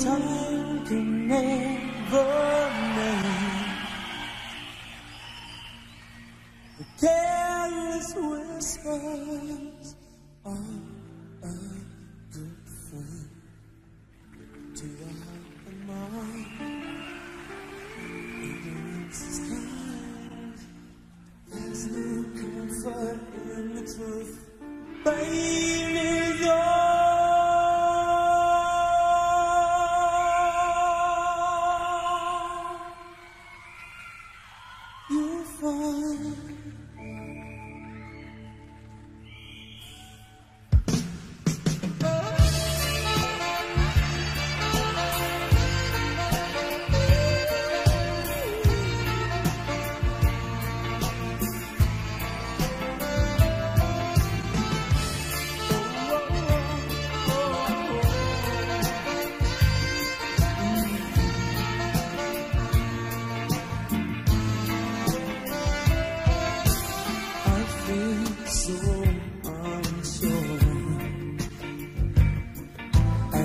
Time can never make the careless whispers of a good friend to the heart and mind. Ignorance is kind. There's no comfort in the truth. Pain is all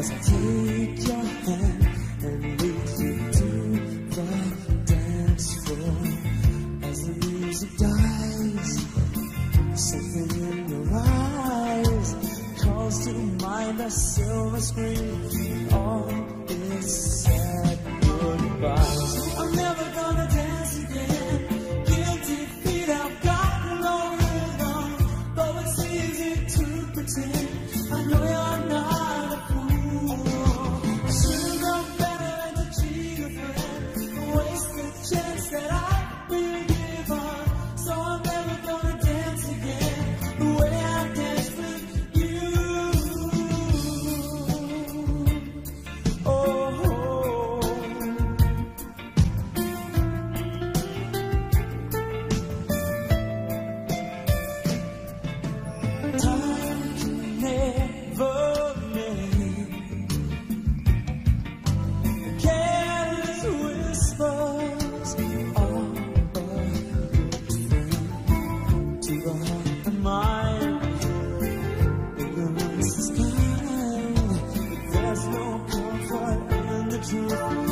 take your hand and lead you to the dance floor. As the music dies, something in your eyes calls to mind a silver screen. All is sad Ignorance